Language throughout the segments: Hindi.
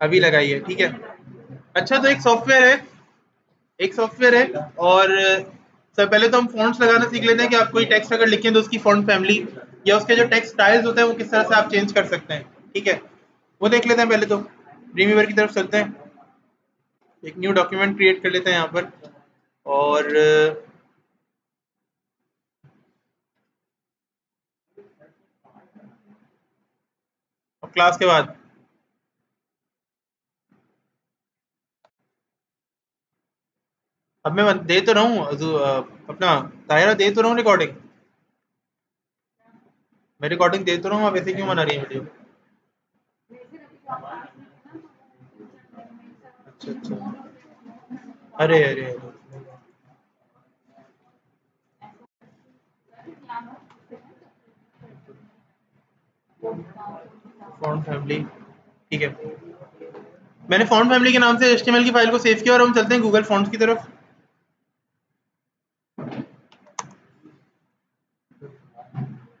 अभी लगाई है, ठीक है? अच्छा तो एक सॉफ्टवेयर है, एक सॉफ्टवेयर है, और, सर, पहले तो हम फॉन्ट्स लगाना सीख लेते हैं कि आप कोई टेक्स्ट अगर लिखें तो उसकी फॉन्ट फैमिली या उसके जो टेक्स्ट स्टाइल्स होते हैं, वो किस तरह से आप चेंज कर सकते हैं, ठीक है? वो देख लेते हैं पहले तो। ड्रीम की तरफ़ चलते हैं। एक न्यू डॉक्यूमेंट क्रिएट कर लेते हैं यहाँ पर। और क्लास के बाद। अब मैं दे तो रहा हूँ अपना दायरा दे तो रहा हूँ रिकॉर्डिंग मैं रिकॉर्डिंग दे तो रहा हूँ, आप ऐसे क्यों बना रही है वीडियो अच्छा अच्छा। अरे अरे फॉन्ट फैमिली ठीक है। मैंने फॉन्ट फैमिली के नाम से एचटीएमएल की फ़ाइल को सेव किया और हम चलते हैं गूगल फॉन्ट्स की तरफ़।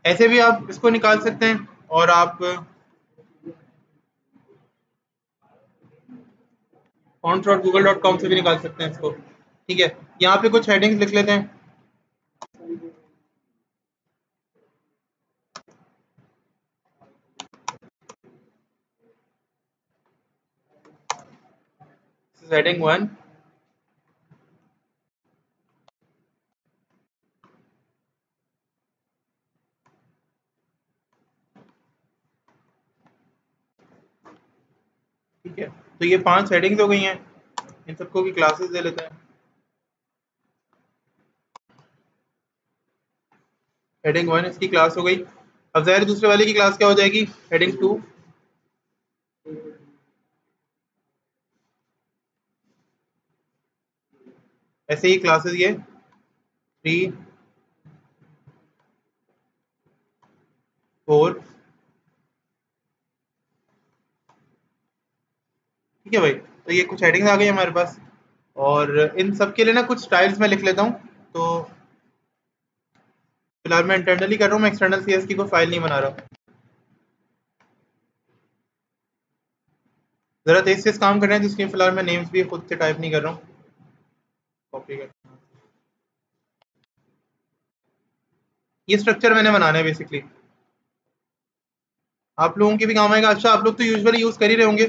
ऐसे भी आप इसको निकाल सकते हैं और आप fonts.google.com से भी निकाल सकते हैं इसको। ठीक है, यहाँ पे कुछ हेडिंग्स लिख लेते हैं। Heading 1 ठीक है। तो ये पाँच हेडिंग्स हो गई हैं। इन सबको की क्लासेस दे लेते हैं। हेडिंग वन इसकी क्लास हो गई। अब ज़ाहिर दूसरे वाले की क्लास क्या हो जाएगी? हेडिंग टू ऐसे ही क्लासेस ये। थ्री फोर ठीक है भाई? तो ये कुछ हेडिंग्स आ गई हमारे पास। और इन सब के लिए ना कुछ स्टाइल्स मैं लिख लेता हूँ। तो फ़िलहाल मैं इंटरनली कर रहा हूँ, मैं एक्सटर्नल सी की कोई फ़ाइल नहीं बना रहा। ज़रा तेज से काम कर रहे हैं जिसके फ़िलहाल मैं नेम्स भी खुद से टाइप नहीं कर रहा हूँ। कॉपी कर ये स्ट्रक्चर मैंने बनाना है बेसिकली आप लोगों के भी काम आएगा। अच्छा आप लोग तो यूजुअली यूज़ कर ही रहे होंगे।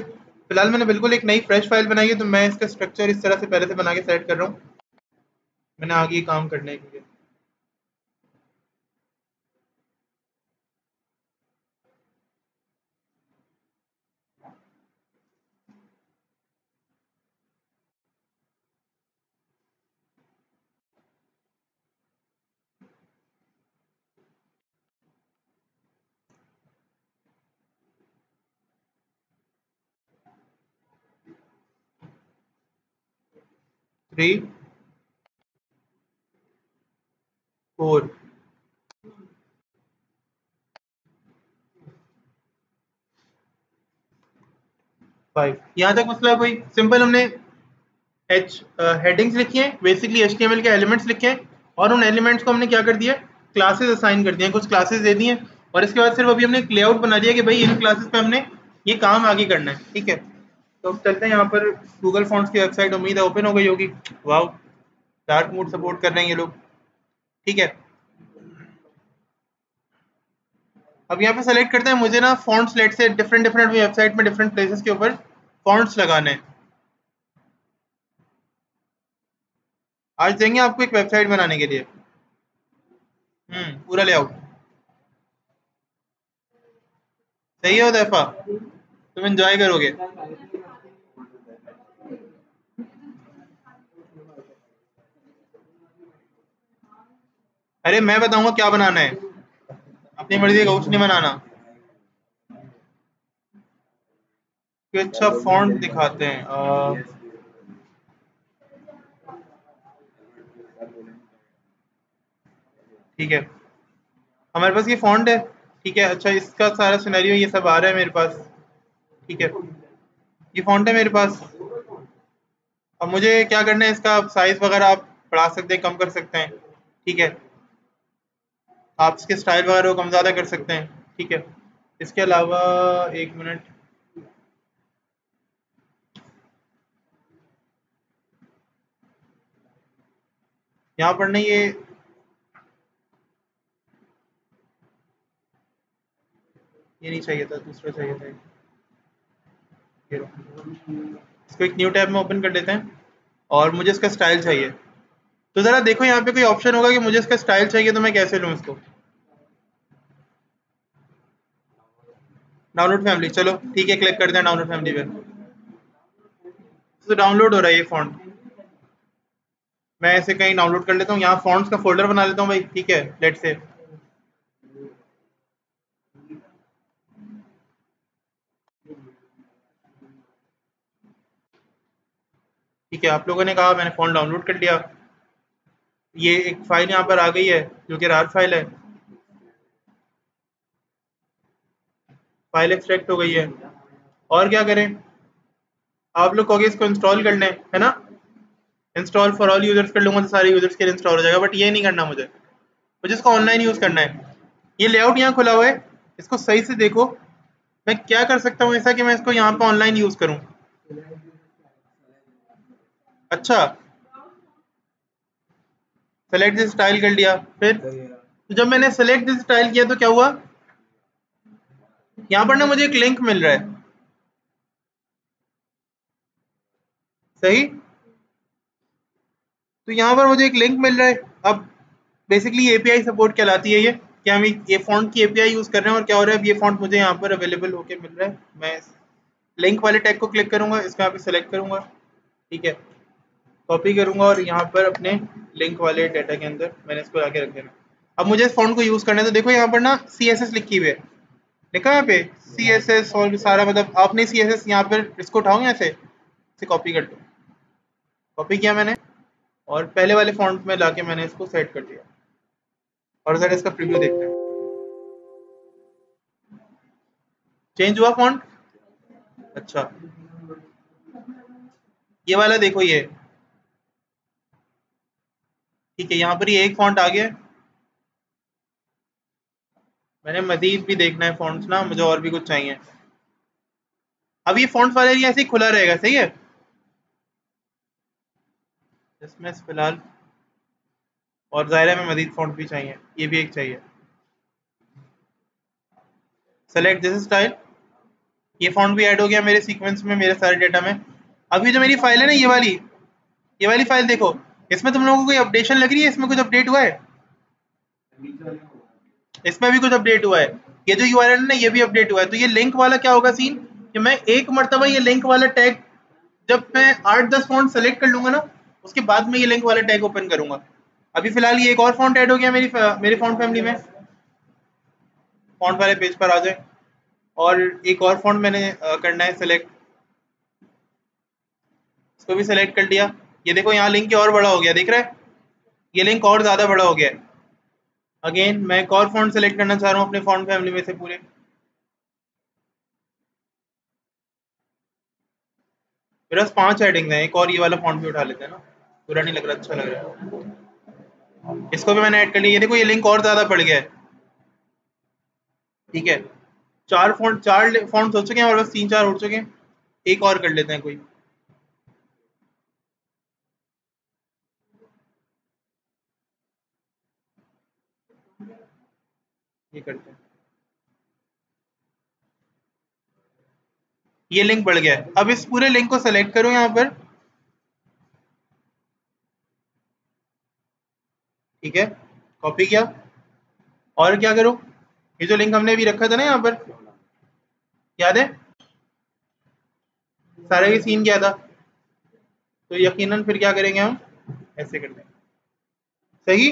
फ़िलहाल मैंने बिल्कुल एक नई फ्रेश फ़ाइल बनाई है तो मैं इसका स्ट्रक्चर इस तरह से पहले से बना के सेट कर रहा हूँ। मैंने आगे काम करने के लिए three, four. फाइव यहाँ तक मतलब कोई? सिंपल हमने एच हेडिंग्स लिखी हैं बेसिकली एच के एलिमेंट्स लिखे हैं और उन एलिमेंट्स को हमने क्या कर दिया? क्लासेस असाइन कर दिए कुछ क्लासेस दे दी हैं और इसके बाद सिर्फ़ अभी हमने एक लेआउट बना दिया कि भाई इन क्लासेस पे हमने ये काम आगे करना है ठीक है? तो चलते हैं यहाँ पर। गूगल फॉन्ट्स की वेबसाइट उम्मीद है ओपन हो गई होगी। वाह डार्क मोड सपोर्ट कर रहे हैं ये लोग। ठीक है। अब यहाँ पे सेलेक्ट करते हैं। मुझे ना fonts let's say different different website में डिफरेंट प्लेसेस के ऊपर फॉन्ट्स लगाने हैं। आज देंगे आपको एक वेबसाइट बनाने के लिए। हम्म पूरा लेआउट सही है दैफा तुम एंजॉय करोगे। अरे मैं बताऊँगा क्या बनाना है। अपनी मर्ज़ी का कुछ नहीं बनाना। अच्छा फॉन्ट दिखाते हैं. ठीक है। हमारे पास ये फॉन्ट है, ठीक है। अच्छा इसका सारा सिनेरियो ये सब आ रहा है मेरे पास, ठीक है। ये फॉन्ट है मेरे पास। अब मुझे क्या करना है, इसका साइज़ वगैरह आप बढ़ा सकते हैं, कम कर सकते हैं, ठीक है। आप इसके स्टाइल वगैरह कम ज़्यादा कर सकते हैं, ठीक है? इसके अलावा एक मिनट यहाँ पर नहीं, ये ये नहीं चाहिए था, दूसरा चाहिए था ये इसको एक न्यू टैब में ओपन कर लेते हैं, और मुझे इसका स्टाइल चाहिए। तो ज़रा देखो यहाँ पे कोई ऑप्शन होगा कि मुझे इसका स्टाइल चाहिए तो मैं कैसे लूँ इसको? डाउनलोड फैमिली चलो, ठीक है क्लिक कर दें डाउनलोड फैमिली पे। तो डाउनलोड हो रहा है ये फॉन्ट मैं ऐसे कहीं डाउनलोड कर लेता हूँ, यहाँ फॉन्ट्स का फोल्डर बना लेता हूँ भाई, ठीक है लेट से ठीक है, आप लोगों ने कहा, मैंने फ़ोन डाउनलोड कर लिया। ये एक फ़ाइल यहाँ पर आ गई है, जो कि रार फ़ाइल है। फ़ाइल एक्सट्रैक्ट हो गई है। और क्या करें? आप लोग कहोगे इसको इंस्टॉल कर लें है ना? इंस्टॉल फॉर ऑल यूज़र्स कर लूँगा तो सारे यूज़र्स के लिए इंस्टॉल हो जाएगा बट ये नहीं करना मुझे। मुझे इसको ऑनलाइन यूज़ करना है। ये लेआउट यहाँ खुला हुआ है। इसको सही से देखो। मैं क्या कर सकता हूँ ऐसा कि मैं इसको यहाँ पर ऑनलाइन यूज़ करूँ? अच्छा। सेलेक्ट दिस स्टाइल कर लिया। फिर तो जब मैंने सेलेक्ट दिस स्टाइल किया तो क्या हुआ? यहाँ पर ना मुझे एक लिंक मिल रहा है। सही? तो यहाँ पर मुझे एक लिंक मिल रहा है। अब बेसिकली एपीआई सपोर्ट कहलाती है ये क्या हम ये फॉन्ट की एपीआई यूज़ कर रहे हैं और क्या हो रहा है, अब ये फॉन्ट मुझे यहाँ पर अवेलेबल होके मिल रहा है। मैं लिंक वाले टैग को क्लिक करूँगा, इसको यहाँ पे सेलेक्ट करूँगा। ठीक है? कॉपी करूँगा और यहाँ पर अपने लिंक वाले डेटा के अंदर मैंने इसको लाके रख देना। अब मुझे इस फॉन्ट को यूज़ करना है। तो देखो यहाँ पर ना सी एस एस लिखी हुई है। लिखा यहाँ पे? सी एस एस और सारा मतलब आपने सी एस एस यहाँ पर इसको उठाओ यहाँ से इसे कॉपी कर दो। कॉपी किया मैंने और पहले वाले फॉन्ट में लाके मैंने इसको सेट कर दिया। और ज़रा इसका प्रीव्यू देखते हैं। चेंज हुआ फॉन्ट अच्छा। ये वाला देखो ये। ठीक है, यहाँ पर ये एक फॉन्ट आ गया। मैंने मजीद भी देखना है फॉन्ट्स ना, मुझे और भी कुछ चाहिए। अब ये फॉन्ट वाले एरिया ऐसे खुला रहेगा, सही है? इसमें फ़िलहाल। और ज़ाहिर में मजीद फॉन्ट भी चाहिए, ये भी एक चाहिए। सेलेक्ट दिस स्टाइल ये फॉन्ट भी ऐड हो गया मेरे सीक्वेंस में, मेरे सारे डेटा में। अभी जो मेरी फ़ाइल है ना, ये वाली ये वाली फ़ाइल देखो, इसमें तुम लोगों को कोई अपडेशन लग रही है? इसमें कुछ अपडेट हुआ है? इसमें भी कुछ अपडेट हुआ है। ये जो यू है ना, ये भी अपडेट हुआ है। तो ये लिंक वाला क्या होगा सीन कि मैं एक मरतबा ये लिंक वाला टैग जब मैं आठ दस फॉन्ट सेलेक्ट कर लूँगा ना, उसके बाद में ये लिंक वाला टैग ओपन करूँगा। अभी फ़िलहाल ये एक और फॉन्ट ऐड हो गया मेरी मेरी फॉन्ट फैमिली में। फॉन्ट वाले पेज पर आ जाए। और एक और फॉन्ट मैंने करना है सेलेक्ट इसको भी सेलेक्ट कर लिया। ये देखो, यहाँ लिंक और बड़ा हो गया, देख रहा है? ये लिंक और ज़्यादा बड़ा हो गया अगेन मैं एक और फॉन्ट सेलेक्ट करना चाह रहा हूँ अपने फॉन्ट फैमिली में से पूरे। मेरे पास पाँच हेडिंग है, एक और ये वाला फॉन्ट भी उठा लेते हैं ना। पूरा नहीं लग रहा अच्छा लग रहा है। इसको भी मैंने ऐड कर लिया। ये देखो, ये लिंक और ज़्यादा बढ़ गया है। ठीक है। चार फॉन्ट चार फॉन्ट हो चुके हैं और बस तीन चार उठ चुके हैं। एक और कर लेते हैं कोई। ये करते हैं। ये लिंक बढ़ गया अब इस पूरे लिंक को सेलेक्ट करो यहाँ पर। ठीक है? कॉपी किया। और क्या करो? ये जो लिंक हमने अभी रखा था ना यहाँ पर, याद है? सारे की सीन क्या था? तो यकीनन फिर क्या करेंगे हम? ऐसे कर देंगे। सही?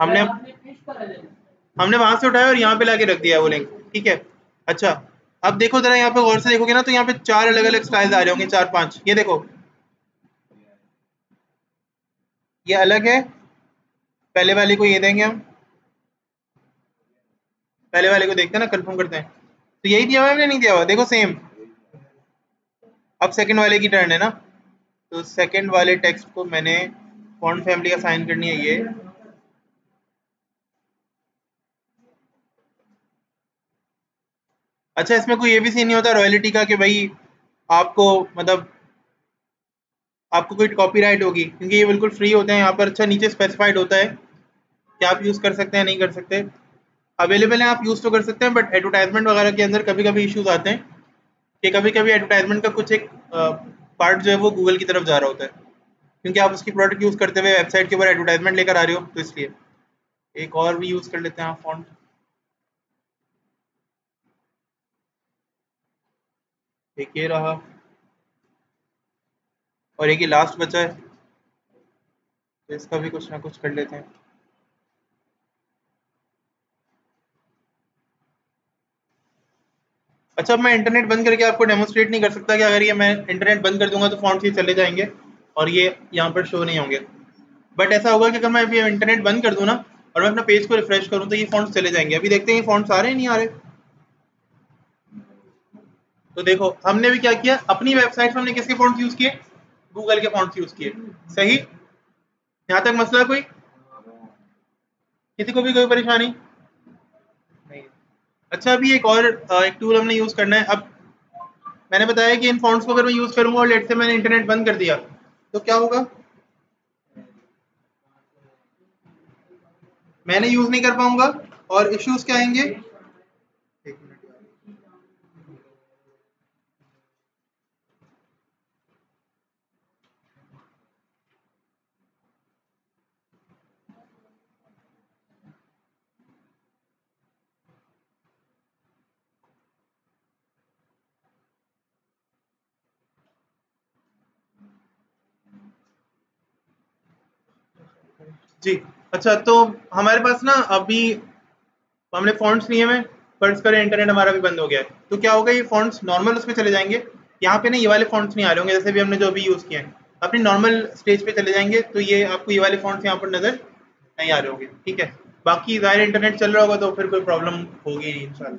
हमने हमने वहाँ से उठाया और यहाँ पे लाके रख दिया वो लिंक ठीक है? अच्छा अब देखो जरा यहाँ पे गौर से देखोगे ना तो यहाँ पे चार अलग अलग स्टाइल्स आ रहे होंगे, चार पाँच। ये देखो। ये अलग है। पहले वाले को ये देंगे हम। पहले वाले को देखते हैं ना कंफर्म करते हैं। तो यही दिया हुआ हमने, नहीं दिया हुआ? देखो सेम अब सेकंड वाले की टर्न है ना। तो सेकंड वाले टेक्स्ट को मैंने फॉन्ट फैमिली का साइन करनी है ये। अच्छा इसमें कोई ये भी सीन नहीं होता रॉयल्टी का कि भाई आपको मतलब आपको कोई कॉपीराइट होगी? क्योंकि ये बिल्कुल फ्री होते हैं, यहाँ पर अच्छा नीचे स्पेसिफाइड होता है कि आप यूज़ कर सकते हैं, नहीं कर सकते। अवेलेबल हैं, आप यूज़ तो कर सकते हैं बट एडवर्टाइजमेंट वगैरह के अंदर कभी कभी इश्यूज़ आते हैं कि कभी कभी एडवर्टाइजमेंट का कुछ एक पार्ट जो है वो गूगल की तरफ़ जा रहा होता है। क्योंकि आप उसकी प्रोडक्ट यूज़ करते हुए वेबसाइट के ऊपर एडवर्टाइजमेंट लेकर आ रहे हो तो इसलिए। एक और भी यूज़ कर लेते हैं आप फॉन्ट एक ये रहा। और एक ही लास्ट बचा है। तो इसका भी कुछ ना कुछ कर लेते हैं। अच्छा मैं इंटरनेट बंद करके आपको डेमोस्ट्रेट नहीं कर सकता कि अगर ये मैं इंटरनेट बंद कर दूँगा तो फॉन्ट्स ये चले जाएँगे। और ये यहाँ पर शो नहीं होंगे। बट ऐसा होगा कि अगर मैं अभी इंटरनेट बंद कर दूँ ना, और मैं अपना पेज को रिफ्रेश करूँ तो ये फॉन्ट्स चले जाएँगे। अभी देखते हैं ये फॉन्ट्स आ रहे हैं नहीं आ रहे। तो देखो, हमने भी क्या किया? अपनी वेबसाइट हमने किसके फॉन्ट्स यूज़ किए? गूगल के फॉन्ट्स यूज़ किए। सही? यहाँ तक मसला कोई? किसी को भी कोई परेशानी? अच्छा अभी एक और एक टूल हमने यूज़ करना है। अब मैंने बताया कि इन फॉन्ट्स को अगर मैं यूज़ करूँगा और लेट से मैंने इंटरनेट बंद कर दिया तो क्या होगा? मैंने यूज़ नहीं कर पाऊँगा और इश्यूज़ क्या आएँगे? जी। अच्छा तो हमारे पास ना अभी हमने फॉन्ट्स लिए हुए फ़र्ज़ करें इंटरनेट हमारा भी बंद हो गया है। तो क्या होगा, ये फॉन्ट्स नॉर्मल उस पर चले जाएँगे। यहाँ पे ना ये वाले फॉन्ट्स नहीं आ रहे होंगे, जैसे भी हमने जो अभी यूज़ किए हैं। अपने नॉर्मल स्टेज पे चले जाएँगे तो ये आपको ये वाले फॉन्ट्स यहाँ पर नज़र नहीं आ रहे होंगे। ठीक है? बाकी ज़ाहिर इंटरनेट चल रहा होगा तो फिर कोई प्रॉब्लम होगी नहीं इन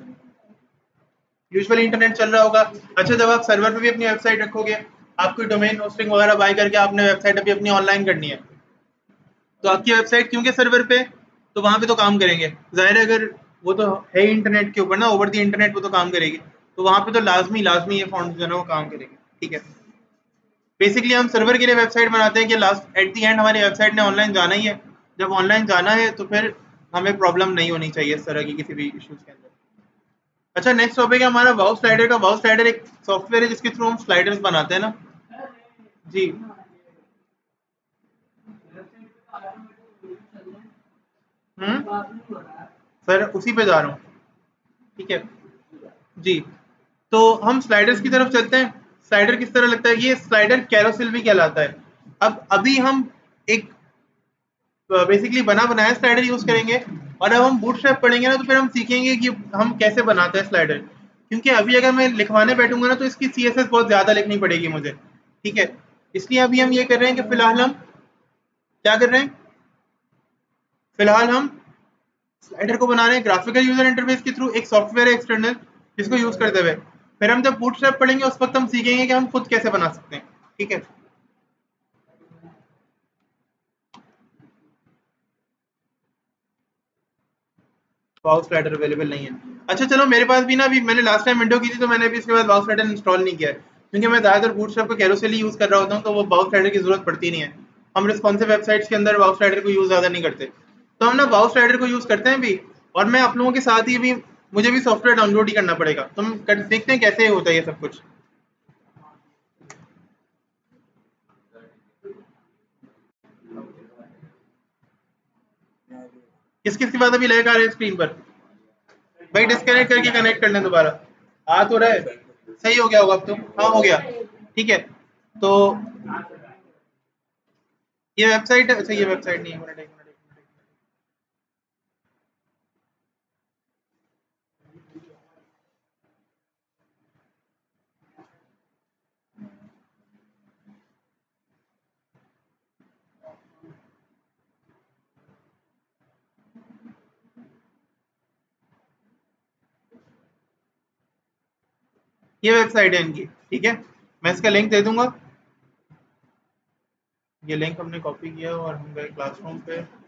यूजली इंटरनेट चल रहा होगा। अच्छा जब आप सर्वर पर भी अपनी वेबसाइट रखोगे, आपकी डोमेन होस्टिंग वगैरह बाय करके आपने वेबसाइट अभी अपनी ऑनलाइन करनी है तो आपकी वेबसाइट क्योंकि सर्वर पे? तो वहाँ पे तो काम करेंगे। ज़ाहिर है अगर वो तो है इंटरनेट के ऊपर ना ओवर दी इंटरनेट वो तो काम करेगी। तो वहाँ पे तो लाजमी लाजमी ये फॉन्ट जो है वो काम करेंगे। ठीक है? बेसिकली हम सर्वर के लिए वेबसाइट बनाते हैं कि लास्ट एट दी एंड हमारी वेबसाइट ने ऑनलाइन जाना ही है। जब ऑनलाइन जाना है तो फिर हमें प्रॉब्लम नहीं होनी चाहिए इस तरह की किसी भी इश्यूज़ के अंदर। अच्छा नेक्स्ट टॉपिक है हमारा वाउ स्लाइडर का। वाउ स्लाइडर एक सॉफ्टवेयर है जिसके थ्रू हम स्लाइडर्स बनाते हैं ना। जी। हम्म? सर, उसी पे जा रहा हूँ। ठीक है? जी। तो हम स्लाइडर्स की तरफ़ चलते हैं। स्लाइडर किस तरह लगता है? ये स्लाइडर कैरोसिल भी कहलाता है। अब अभी हम एक बेसिकली बना बनाया स्लाइडर यूज़ करेंगे। और अब हम बूट पढ़ेंगे ना तो फिर हम सीखेंगे कि हम कैसे बनाते हैं स्लाइडर क्योंकि अभी अगर मैं लिखवाने बैठूँगा ना तो इसकी सीएसएस बहुत ज़्यादा लिखनी पड़ेगी मुझे। ठीक है? इसलिए अभी हम ये कर रहे हैं कि फ़िलहाल हम क्या कर रहे हैं? फ़िलहाल हम स्लाइडर को बना रहे हैं ग्राफिकल यूज़र इंटरफेस के थ्रू एक सॉफ्टवेयर है एक्सटर्नल जिसको यूज़ करते हुए। फिर हम जब बूटस्ट्रैप पढ़ेंगे, उस वक्त हम सीखेंगे कि हम खुद कैसे बना सकते हैं, ठीक है? स्लाइडर अवेलेबल नहीं है। अच्छा चलो, मेरे पास भी ना अभी, मैंने लास्ट टाइम विंडो की थी तो मैंने अभी इसके बाद वाउ स्लाइडर इंस्टॉल नहीं किया है। क्योंकि मैं ज़्यादातर बूटस्ट्रैप को कैरोसेल यूज़ कर रहा होता हूँ तो वो वाउ स्लाइडर की ज़रूरत पड़ती नहीं है। हम रिस्पॉन्सिव वेबसाइट्स के अंदर वाउ स्लाइडर को यूज़ ज़्यादा नहीं करते। तो हम ना वाउ स्लाइडर को यूज़ करते हैं भी और मैं आप लोगों के साथ ही भी मुझे भी सॉफ्टवेयर डाउनलोड ही करना पड़ेगा। तो हम कर, देखते हैं कैसे होता है ये सब कुछ। किस किस के बाद अभी लैग आ रहा है स्क्रीन पर। भाई डिस्कनेक्ट करके कनेक्ट कर लें दोबारा। आ तो रहा है। सही हो गया होगा अब तो। हाँ हो गया। ठीक है। तो ये वेबसाइट अच्छा ये वेबसाइट नहीं है ये वेबसाइट है इनकी, ठीक है? मैं इसका लिंक दे दूँगा। ये लिंक हमने कॉपी किया और हम गए क्लासरूम पे।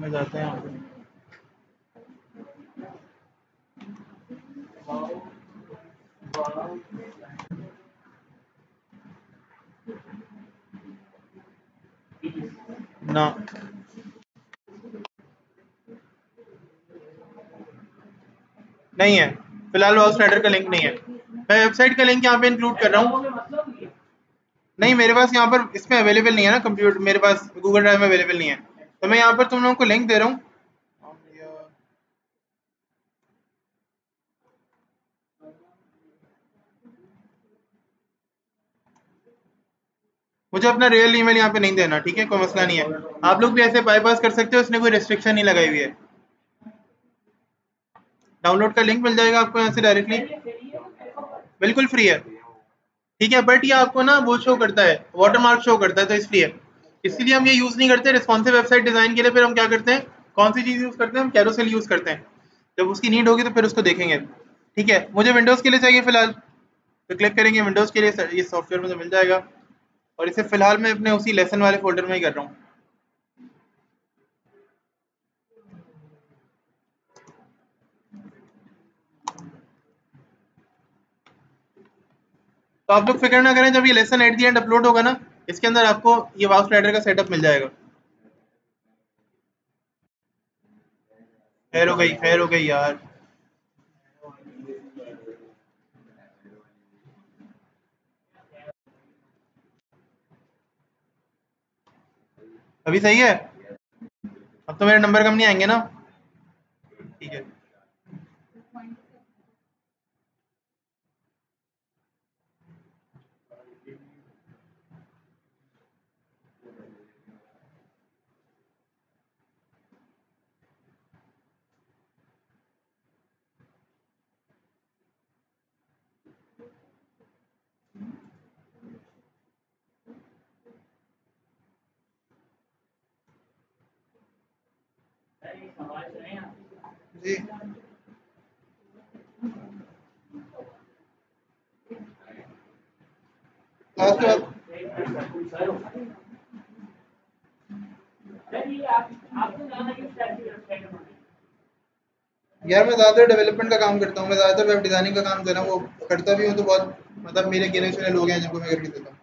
में जाते हैं यहाँ पे ना नहीं है। फ़िलहाल वाउस स्लाइडर का लिंक नहीं है। मैं वेबसाइट का लिंक यहाँ पे इंक्लूड कर रहा हूँ। नहीं, मेरे पास यहाँ पर इसमें अवेलेबल नहीं है ना कंप्यूटर मेरे पास गूगल ड्राइव में अवेलेबल नहीं है। तो मैं यहाँ पर तुम लोगों को लिंक दे रहा हूँ। मुझे अपना रियल ईमेल यहाँ पे नहीं देना, ठीक है? कोई मसला नहीं है। आप लोग भी ऐसे बाईपास कर सकते हो उसने कोई रिस्ट्रिक्शन नहीं लगाई हुई है। डाउनलोड का लिंक मिल जाएगा आपको यहाँ से डायरेक्टली बिल्कुल फ्री है। ठीक है बट ये आपको ना वो शो करता है वाटरमार्क शो करता है तो इसलिए। इसलिए हम ये यूज़ नहीं करते रिस्पॉन्सिव वेबसाइट डिज़ाइन के लिए फिर हम क्या करते हैं? कौन सी चीज़ यूज़ करते हैं? हम कैरोसेल यूज़ करते हैं। जब उसकी नीड होगी तो फिर उसको देखेंगे। ठीक है, मुझे विंडोज़ के लिए चाहिए फ़िलहाल। तो क्लिक करेंगे विंडोज़ के लिए, ये सॉफ्टवेयर मुझे मिल जाएगा। और इसे फ़िलहाल मैं अपने उसी लेसन वाले फोल्डर में ही कर रहा हूँ। तो आप लोग फ़िक्र ना करें, जब ये lesson at the end upload होगा ना, इसके अंदर आपको ये वाउस राइडर का सेटअप मिल जाएगा। खैर हो गई, खैर हो गई यार। अभी सही है? अब तो मेरे नंबर कम नहीं आएँगे ना ठीक है जी क्लास के यार मैं ज़्यादातर डेवलपमेंट का काम करता हूँ, मैं ज़्यादातर वेब डिज़ाइनिंग का काम रहा हूँ, वो करता भी हूँ तो बहुत मतलब मेरे गिने चुने लोग हैं जिनको मैं करके देता हूँ।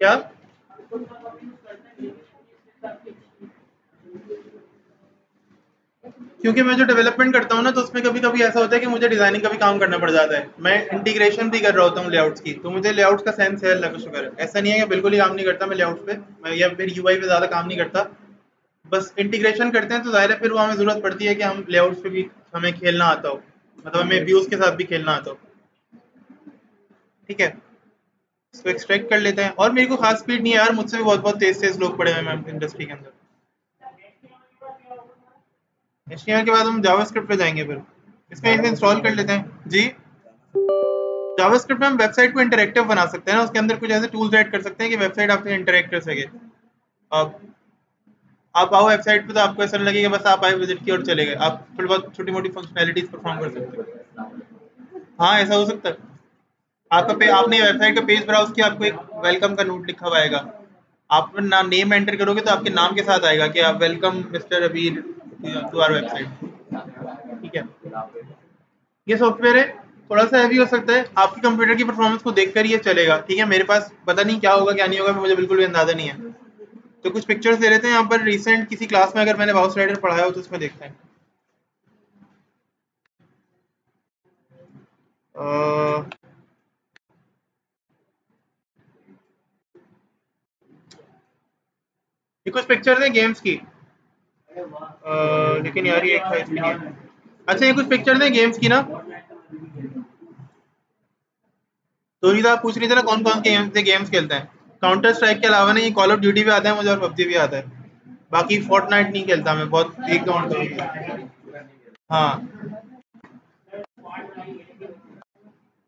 क्या? क्योंकि मैं जो डेवलपमेंट करता हूँ ना तो उसमें कभी कभी ऐसा होता है कि मुझे डिज़ाइनिंग का भी काम करना पड़ जाता है। मैं इंटीग्रेशन भी कर रहा होता हूँ लेआउट्स की तो मुझे लेआउट्स का सेंस है अल्लाह का शुक्र है। ऐसा नहीं है कि बिल्कुल ही काम नहीं करता मैं लेआउट्स पे मैं या फिर यूआई पे ज़्यादा काम नहीं करता। बस इंटीग्रेशन करते हैं तो ज़ाहिर है फिर वो हमें ज़रूरत पड़ती है कि हम लेआउट्स पे भी हमें खेलना आता हो मतलब हमें व्यूज़ के साथ भी खेलना आता हो। ठीक है? इसको एक्सट्रैक्ट कर लेते हैं। और मेरे को खास स्पीड नहीं है यार मुझसे भी बहुत बहुत तेज तेज लोग पड़े हुए हैं इंडस्ट्री के अंदर। एच के बाद हम जावास्क्रिप्ट पे जाएँगे फिर। इसको इसे इंस्टॉल कर लेते हैं। जी? जावास्क्रिप्ट में हम वेबसाइट को इंटरेक्टिव बना सकते हैं ना, उसके अंदर कुछ ऐसे टूल्स ऐड कर सकते हैं कि वेबसाइट आपसे इंटरेक्ट कर सके। अब, आप आओ वेबसाइट पे तो आपको ऐसा लगेगा, बस आप आए विज़िट की और चले गए। आप थोड़ी बहुत छोटी मोटी फंक्शनैलिटीज परफॉर्म कर सकते हो। हाँ ऐसा हो सकता है। आपका पे, आपने वेबसाइट का पेज ब्राउज किया, आपको एक वेलकम का नोट लिखा हुआ आएगा। आप ना नेम एंटर करोगे तो आपके नाम के साथ आएगा कि आप welcome mister Abir to our website ठीक है? ये सॉफ्टवेयर है थोड़ा सा हैवी हो सकता है। आपकी कंप्यूटर की परफॉर्मेंस को देखकर ये चलेगा, ठीक है? मेरे पास पता नहीं क्या होगा, क्या नहीं होगा, मुझे बिल्कुल भी अंदाज़ा नहीं है। तो कुछ पिक्चर्स दे लेते हैं यहाँ पर। रिसेंट किसी क्लास में अगर मैंने बाउस राइडर पढ़ाया हो तो उसमें देखते हैं। ये कुछ पिक्चर्स हैं गेम्स की। लेकिन यार ये एक नहीं है अच्छा ये कुछ पिक्चर्स हैं गेम्स की ना? तो भी आप पूछ रही थे ना कौन कौन से गेम्स गेम्स खेलते हैं। काउंटर स्ट्राइक के अलावा नहीं कॉल ऑफ़ ड्यूटी भी आता है, मुझे और पबजी भी आता है। बाकी फोर्टनाइट नहीं खेलता मैं, बहुत एक काउंट हाँ।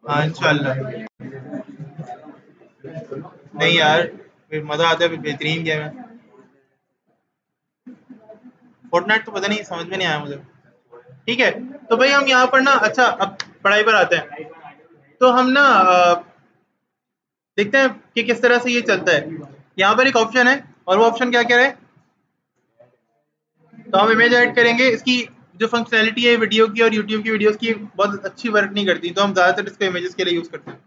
हाँ इंशाल्लाह। नहीं यार, फिर मज़ा आता है बेहतरीन गेम है। फोर्टनाइट तो पता नहीं, समझ में नहीं आया मुझे। ठीक है तो भाई हम यहाँ पर ना अच्छा अब पढ़ाई पर आते हैं। तो हम ना देखते हैं कि किस तरह से ये चलता है। यहाँ पर एक ऑप्शन है, और वो ऑप्शन क्या कह रहा है? तो हम इमेज ऐड करेंगे। इसकी जो फंक्शनैलिटी है वीडियो की और यूट्यूब की वीडियोस की, बहुत अच्छी वर्क नहीं करती। तो हम ज़्यादातर इसको इमेजेस के लिए यूज़ करते हैं।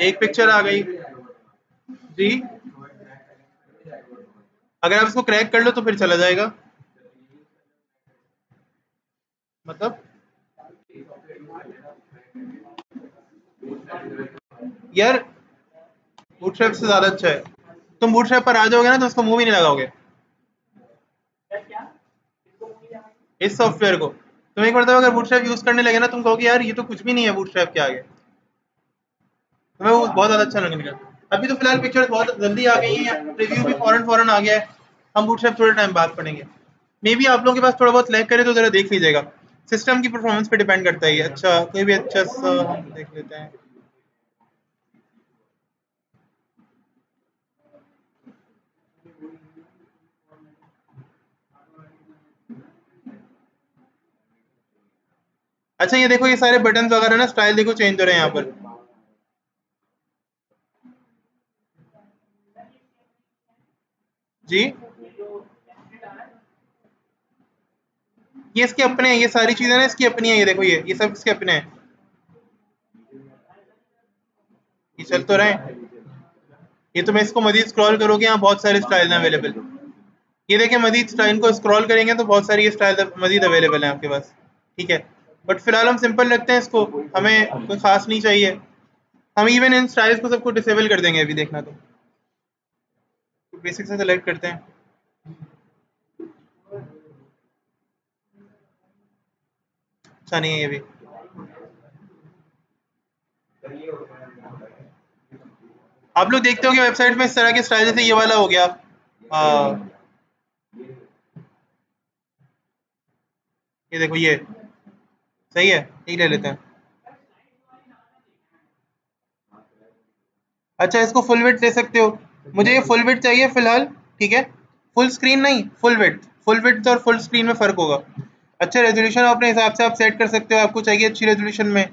एक पिक्चर आ गई। जी। अगर आप इसको क्रैक कर लो तो फिर चला जाएगा। मतलब? यार बूटस्ट्रैप से ज़्यादा अच्छा है। तुम बूटस्ट्रैप पर आ जाओगे ना तो उसको मुँह भी नहीं लगाओगे। इस सॉफ्टवेयर को। तुम एक मतलब अगर बूटस्ट्रैप यूज़ करने लगे ना, तुम कहोगे, यार, ये तो कुछ भी नहीं है बूटस्ट्रैप के आगे। तुम्हें बहुत ज़्यादा अच्छा लगने लगा। अभी तो फ़िलहाल पिक्चर बहुत जल्दी आ गई है रिव्यू भी फॉरन फॉरन आ गया है। हम बूटस्ट्रैप थोड़े टाइम बाद पढ़ेंगे। मे बी आप लोगों के पास थोड़ा बहुत लैग करे तो जरा देख लीजिएगा। सिस्टम की परफॉर्मेंस पे डिपेंड करता है अच्छा कोई भी अच्छा सा हम देख लेते हैं। अच्छा ये देखो, ये सारे बटन वगैरह ना स्टाइल देखो चेंज हो रहे हैं यहाँ पर। जी। ये इसके अपने हैं, ये सारी चीज़ें ना इसकी अपनी है, ये देखो ये ये सब इसके अपने हैं। ये चल तो रहे ये तो मैं इसको मजीद स्क्रॉल करोगे, यहाँ बहुत सारे स्टाइल हैं अवेलेबल ये देखें मजीद स्टाइल को स्क्रॉल करेंगे तो बहुत सारी स्टाइल मजीद अवेलेबल हैं आपके पास। ठीक है? बट फ़िलहाल हम सिंपल रखते हैं इसको। हमें कोई खास नहीं चाहिए। हम इवन इन स्टाइल्स को सबको डिसेबल कर देंगे अभी देखना तो। बेसिक से सेलेक्ट करते हैं। अच्छा नहीं है ये भी। आप लोग देखते हो वेबसाइट में इस तरह के स्टाइल जैसे ये वाला हो गया। आ, ये देखो ये। सही है? यही ले लेते हैं। अच्छा इसको फुल वेट ले सकते हो। मुझे ये फुल वेट चाहिए फ़िलहाल ठीक है? फुल स्क्रीन नहीं फुल वेट फुल वेट और फुल स्क्रीन में फ़र्क होगा। अच्छा रेजोल्यूशन अपने हिसाब से आप सेट कर सकते हो आपको चाहिए अच्छी रेजोल्यूशन में।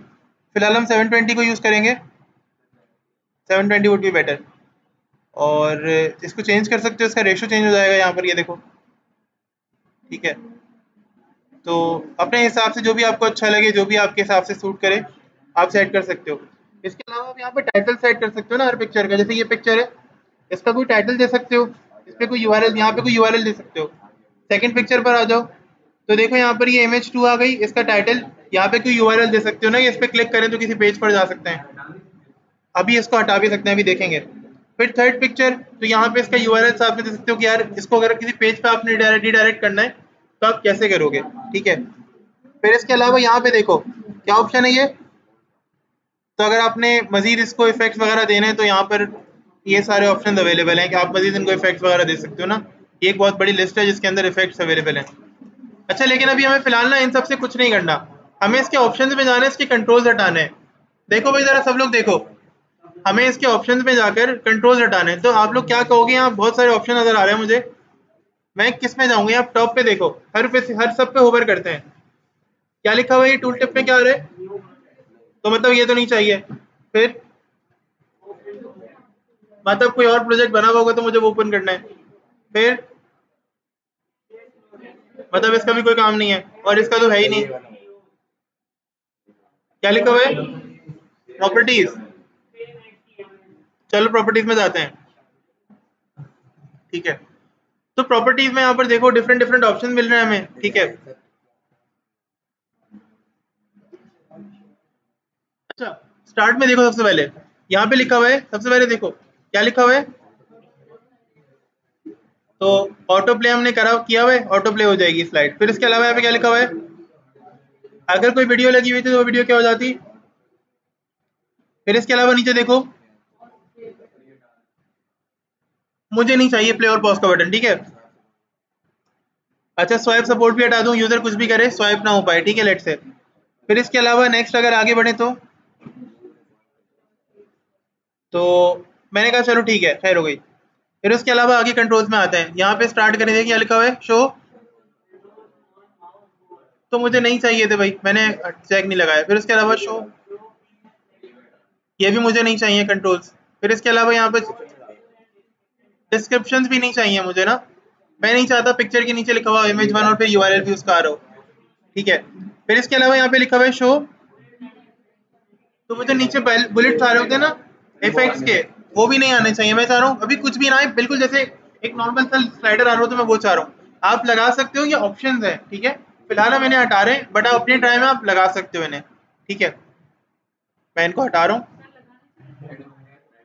फ़िलहाल हम 720 को यूज़ करेंगे। 720 वुड बी बेटर और इसको चेंज कर सकते हो इसका रेशो चेंज हो जाएगा यहाँ पर ये देखो। ठीक है? तो अपने हिसाब से जो भी आपको अच्छा लगे जो भी आपके हिसाब से सूट करे आप सेट कर सकते हो। इसके अलावा आप यहाँ पे टाइटल सेट कर सकते हो ना हर पिक्चर का जैसे ये पिक्चर है। इसका कोई टाइटल दे सकते हो? इस पर कोई यू आर यहाँ पे कोई यूआरएल दे सकते हो? सेकेंड पिक्चर पर आ जाओ। तो देखो यहाँ पर ये इमेज टू आ गई। इसका टाइटल यहाँ पे कोई यू दे सकते हो ना? इस पर क्लिक करें तो किसी पेज पर जा सकते हैं। अभी इसको हटा भी सकते हैं, अभी देखेंगे। फिर थर्ड पिक्चर तो यहाँ पे इसका यू आर आप दे सकते हो कि यार, इसको अगर किसी पेज पे आपने डायरेक्ट करना है तो आप कैसे करोगे? ठीक है? फिर इसके अलावा यहाँ पे देखो, क्या ऑप्शन है ये? तो अगर आपने मजीद इसको इफेक्ट्स वगैरह देने हैं तो यहाँ पर ये सारे ऑप्शन अवेलेबल हैं कि आप मजीद इनको इफेक्ट्स वगैरह दे सकते हो ना। ये एक बहुत बड़ी लिस्ट है जिसके अंदर इफेक्ट्स अवेलेबल हैं। अच्छा लेकिन अभी हमें फ़िलहाल ना इन सबसे कुछ नहीं करना। हमें इसके ऑप्शन में जाना है, इसके कंट्रोल्स हटाने हैं। देखो भाई, ज़रा सब लोग देखो। हमें इसके ऑप्शन में जाकर कंट्रोल्स हटाने तो आप लोग क्या कहोगे? यहाँ बहुत सारे ऑप्शन नज़र आ रहे हैं मुझे। मैं किसमें जाऊँगी? आप टॉप पे देखो। हर पे हर सब पे होवर करते हैं। क्या लिखा हुआ है? टूल टिप में क्या आ रहा है? तो मतलब ये तो नहीं चाहिए। फिर मतलब कोई और प्रोजेक्ट बना हुआ होगा तो मुझे वो ओपन करना है। फिर? मतलब इसका भी कोई काम नहीं है, और इसका तो है ही नहीं। क्या लिखा हुआ है? प्रॉपर्टीज़ चलो प्रॉपर्टीज़ में जाते हैं। ठीक है। तो प्रॉपर्टीज़ में यहाँ पर देखो डिफरेंट डिफरेंट ऑप्शन मिल रहे हैं हमें। ठीक है। अच्छा स्टार्ट में देखो सबसे पहले। यहाँ पे लिखा हुआ है, सबसे पहले देखो। क्या लिखा हुआ है? तो ऑटो प्ले हमने करा, किया हुआ है? ऑटो प्ले हो जाएगी स्लाइड फिर इसके अलावा यहाँ पे क्या लिखा हुआ है? अगर कोई वीडियो लगी हुई थी तो वीडियो क्या हो जाती? फिर इसके अलावा नीचे देखो। मुझे नहीं चाहिए प्ले और पॉज का बटन ठीक है? अच्छा स्वाइप सपोर्ट भी हटा दूँ यूज़र कुछ भी करे स्वाइप ना हो पाए, ठीक है लेट से फिर इसके अलावा नेक्स्ट अगर आगे बढ़े तो? तो मैंने कहा, चलो ठीक है, खैर हो गई. फिर उसके अलावा आगे कंट्रोल्स में आते हैं। यहाँ पे स्टार्ट करें देखिए लिखा हुआ है? शो तो मुझे नहीं चाहिए थे भाई, मैंने चेक नहीं लगाया। फिर उसके अलावा शो ये भी मुझे नहीं चाहिए कंट्रोल्स फिर इसके अलावा यहाँ पे डिस्क्रिप्शन भी नहीं चाहिए मुझे ना। मैं नहीं चाहता पिक्चर के नीचे लिखा हुआ इमेज वन और फिर यू आर भी उसका आ रहा हो। ठीक है? फिर इसके अलावा यहाँ पे लिखा हुआ है शो तो मुझे नीचे बुलेट आ रहे होते ना इफेक्ट्स के। वो भी नहीं आने चाहिए। मैं चाह रहा हूँ, अभी कुछ भी ना आए, बिल्कुल जैसे एक नॉर्मल सा स्लाइडर आ रहा हो तो मैं वो चाह रहा हूँ। आप लगा सकते हो, ये ऑप्शन है, ठीक है? फ़िलहाल मैंने हटा रहे हैं बट आप अपने टाइम में आप लगा सकते हो इन्हें, ठीक है? मैं इनको हटा रहा हूँ।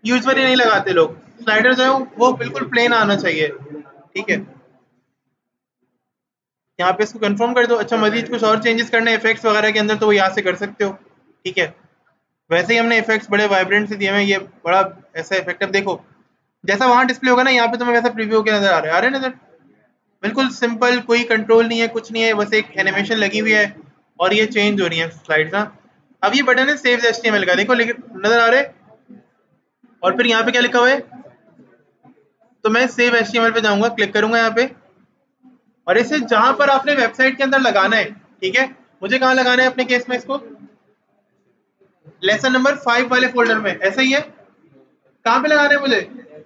यूजली नहीं लगाते लोग। स्लाइडर जो है वो बिल्कुल प्लेन आना चाहिए, ठीक है? यहाँ पे इसको कंफर्म कर दो। अच्छा मजीद कुछ और चेंजेस करने इफेक्ट्स वगैरह के अंदर तो वो यहाँ से कर सकते हो, ठीक है? वैसे ही हमने इफेक्ट्स बड़े वाइब्रेंट से दिए हैं, ये बड़ा ऐसा इफ़ेक्ट अब देखो, जैसा वहाँ डिस्प्ले होगा ना, यहाँ पे तुम्हें वैसा प्रीव्यू के नज़र आ रहा है। आ रहे नज़र? बिल्कुल सिंपल कोई कंट्रोल नहीं है, कुछ नहीं है, बस एक एनिमेशन लगी हुई है और ये चेंज हो रही है स्लाइड्स ना अब ये बटन है सेव एच का। देखो नज़र आ रहे? और फिर यहाँ पे क्या लिखा हुआ है? तो मैं सेव एच पे जाऊँगा क्लिक करूँगा यहाँ पे। और इसे जहाँ पर आपने वेबसाइट के अंदर लगाना है, ठीक है? मुझे कहाँ लगाना है अपने केस में इसको लेसन नंबर फाइव वाले फोल्डर में, ऐसा ही है? कहाँ पे लगाना है मुझे?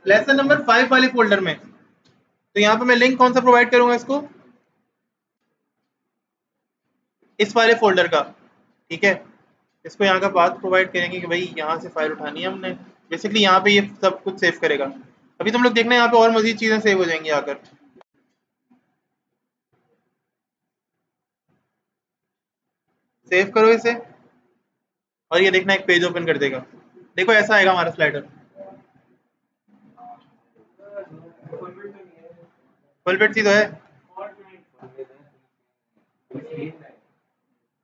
लेसन नंबर फाइव वाले फोल्डर में। तो यहाँ पे मैं लिंक कौन सा प्रोवाइड करूँगा इसको? इस वाले फोल्डर का, ठीक है? इसको यहाँ का पाथ प्रोवाइड करेंगे कि भाई यहाँ से फ़ाइल उठानी है हमने। बेसिकली यहाँ पे ये सब कुछ सेव करेगा। अभी तुम लोग देखना यहाँ पे और मजीद चीज़ें सेव हो जाएँगी आकर। सेव करो इसे। और ये देखना एक पेज ओपन कर देगा। देखो, ऐसा आएगा हमारा स्लाइडर फुल बेट सी तो है।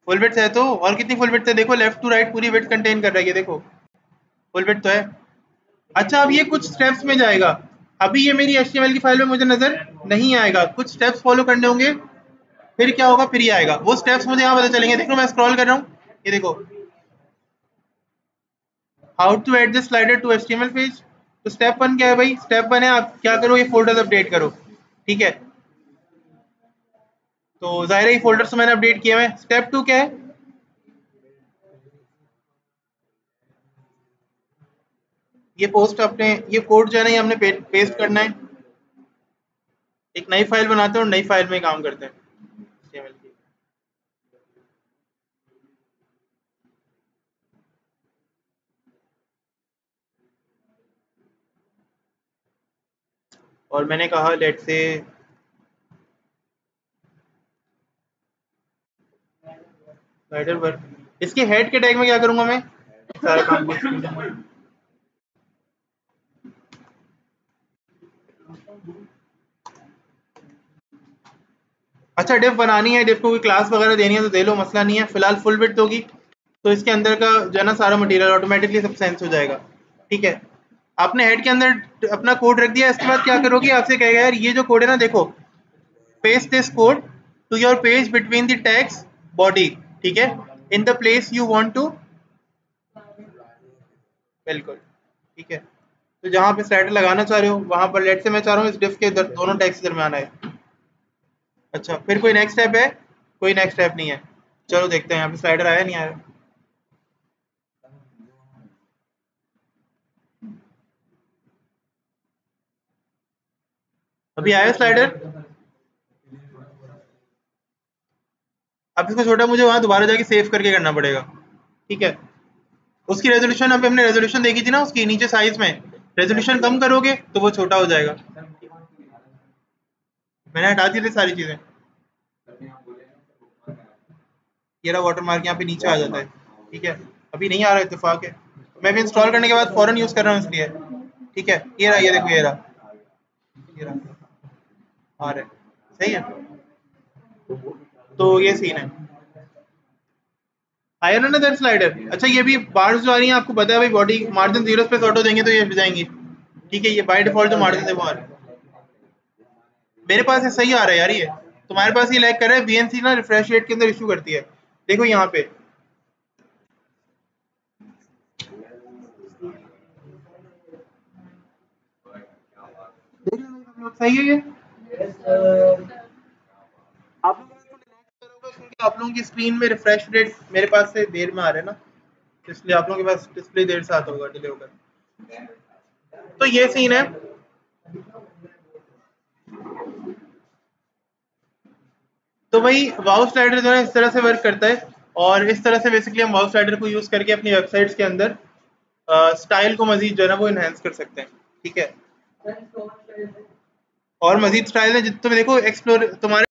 फुल बेट है तो और कितनी फुल बेट है? देखो लेफ़्ट टू राइट पूरी वेट कंटेन कर रही है देखो। फुल बेट तो है। अच्छा अब ये कुछ स्टेप्स में जाएगा। अभी ये मेरी एच की फ़ाइल में मुझे नज़र नहीं आएगा। कुछ स्टेप्स फॉलो करने होंगे, फिर क्या होगा? फिर ये आएगा। वो स्टेप्स मुझे यहाँ पता चलेंगे। देखो, मैं स्क्रॉल कर रहा हूँ। ये देखो। How to add the slider to each page तो स्टेप वन क्या है भाई? स्टेप वन है, आप क्या करो, ये फोल्डर अपडेट करो। ठीक है? तो ज़ाहिर है फोल्डर तो मैंने अपडेट किया है। स्टेप टू क्या है? ये पोस्ट अपने ये कोड जो है ना, ये हमने पेस्ट करना है। एक नई फ़ाइल बनाते हैं और नई फ़ाइल में काम करते हैं। और मैंने कहा लेट से राइडर पर इसके हेड के टैग में क्या करूँगा मैं? सारा काम अच्छा डिफ बनानी है, डिफ को कोई क्लास वगैरह देनी है तो दे लो, मसला नहीं है। फ़िलहाल फुल बिट होगी तो इसके अंदर का जो है ना, सारा मटेरियल ऑटोमेटिकली सब सेंस हो जाएगा। ठीक है? आपने हेड के अंदर अपना कोड रख दिया इसके बाद क्या करोगे? आपसे कहेगा यार ये जो कोड है ना देखो paste this code to your page between the tags body ठीक है? In the place you want to बिल्कुल। ठीक है? तो जहाँ पे स्लाइडर लगाना चाह रहे हो वहाँ पर लेट से मैं चाह रहा हूँ इस डिफ के दर, दोनों टैक्स दरमियान आए। अच्छा फिर कोई नेक्स्ट स्टेप है? कोई नेक्स्ट स्टेप नहीं है। चलो देखते हैं यहाँ पे स्लाइडर आया नहीं आया। अभी आया स्लाइडर अब इसको छोटा, मुझे वहाँ दोबारा जाके सेव करके करना पड़ेगा। ठीक है? उसकी रेजोल्यूशन अभी हमने रेजोल्यूशन देखी थी ना उसकी, नीचे साइज़ में। रेजोल्यूशन कम करोगे तो वो छोटा हो जाएगा। मैंने हटा दी थी सारी चीज़ें। वाटर मार्क यहाँ पे नीचे आ जाता है। ठीक है? अभी नहीं आ रहा इतफाक है। मैं भी इंस्टॉल करने के बाद फॉरन यूज़ कर रहा हूँ इसलिए। ठीक है? ये रहा, ये देखो, ये रहा। ये रहा। आ रहा सही है? तो ये सीन है। आया ना दर स्लाइडर अच्छा ये भी बार्स जो आ रही है, आपको पता है, भाई बॉडी मार्जिन ज़ीरो पे ऑटो देंगे तो ये जाएँगी। ठीक है, ये बाय डिफ़ॉल्ट जो मार्जिन है वो आ रहा है। मेरे पास ऐसा ही आ रहा है यार ये। तुम्हारे पास ये लैग कर रहा है बीएनसी ना रिफ्रेश रेट के अंदर इशू करती है। देखो यहाँ पे। सही है ये? आप लोगों आप लोगों की स्क्रीन में रिफ्रेश रेट मेरे पास से देर में आ रहा है ना? इसलिए आप लोगों के पास डिस्प्ले देर से आता होगा डिले होगा। तो ये सीन है। तो भाई वाउ स्लाइडर जो है इस तरह से वर्क करता है और इस तरह से बेसिकली हम वाउ स्लाइडर को यूज़ करके अपनी वेबसाइट्स के अंदर स्टाइल को मजीद जो है ना वो इनहेंस कर सकते हैं। ठीक है? और मजीद स्टाइल है जितने देखो एक्सप्लोर तुम्हारे